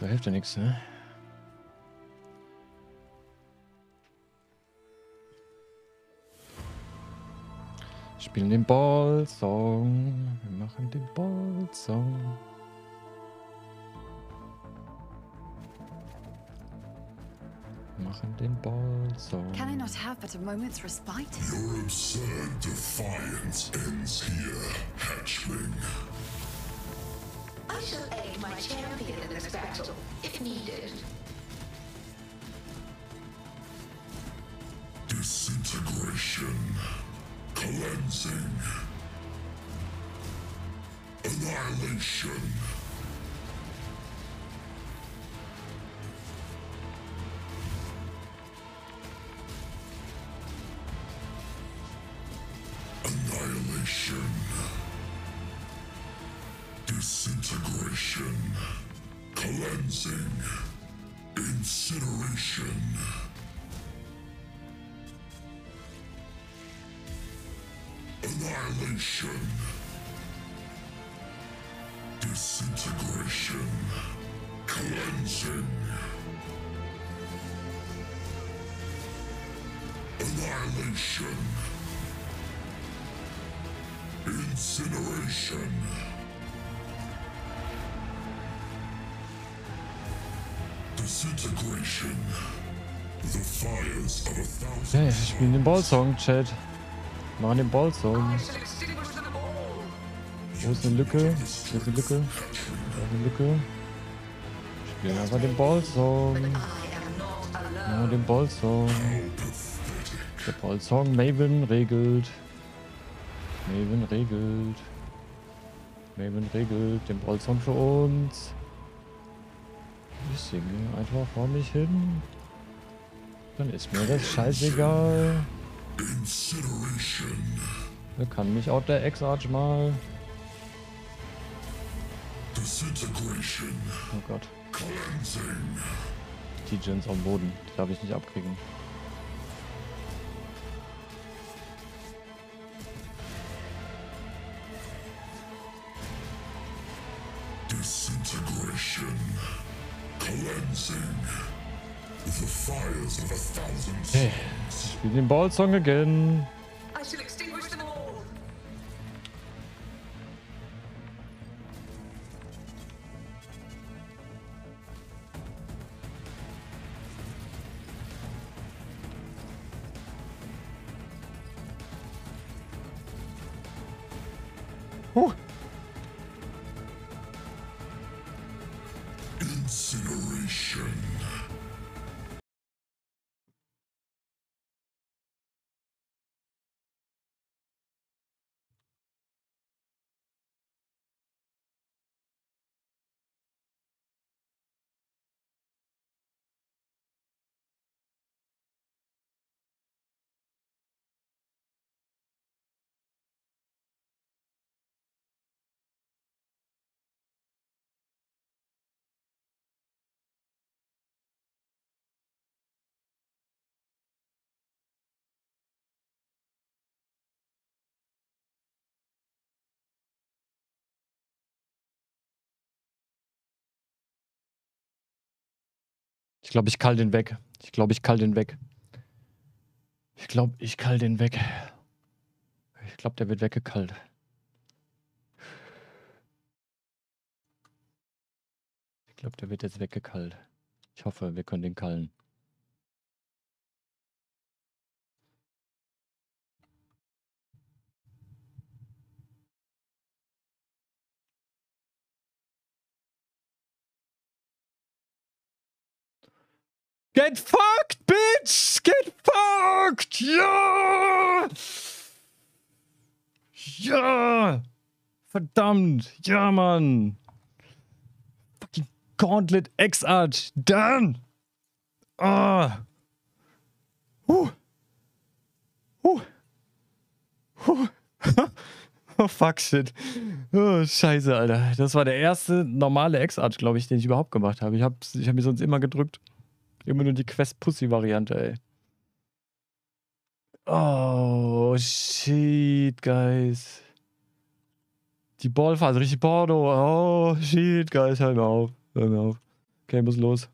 Da hilft ja nichts, ne? Spielen den Ball-Song. Wir machen den Ball-Song. Machen den Ball-Song. Can I not have but a moment's respite? Your absurd defiance ends here, hatchling. I shall aid my champion in this battle, if needed. Disintegration. Cleansing. Annihilation. Disintegration. Cleansing. Incineration. Annihilation. Disintegration. Cleansing. Annihilation. Incineration. Hey, spielen den Ball-Song, Chat. Machen den Ball-Song. Wo ist eine Lücke? Hier ist eine Lücke. Da ist eine Lücke. Spielen einfach den Ball-Song. Machen den Ball-Song. Der Ball-Song. Maven regelt. Maven regelt. Maven regelt den Ball-Song für uns. Ich singe einfach vor mich hin. Dann ist mir das scheißegal. Incineration. Da kann mich auch der Ex-Arch mal. Oh Gott. Cleansing. Die Gens am Boden. Die darf ich nicht abkriegen. Disintegration. Cleansing. The fires of a thousand spiele den Ball-Song again. I shall extinguish them all. Huh. Incineration. Ich glaube, ich kall den weg. Ich glaube, ich kall den weg. Ich glaube, ich kall den weg. Ich glaube, der wird weggekallt. Ich glaube, der wird jetzt weggekallt. Ich hoffe, wir können den kallen. Get fucked, bitch! Get fucked! Ja! Ja! Verdammt! Ja, Mann! Fucking Gauntlet X-Arch! Done! Ah! Huh! Huh! Huh! oh, fuck, shit. Oh, scheiße, Alter. Das war der erste normale X-Arch, glaube ich, den ich überhaupt gemacht habe. Ich habe ich hab mich sonst immer gedrückt. Immer nur die Quest-Pussy-Variante, ey. Oh, shit, guys. Die Ballphase, richtig Bordeaux. Oh, shit, guys, hör mir auf. Hör mir auf. Okay, muss los.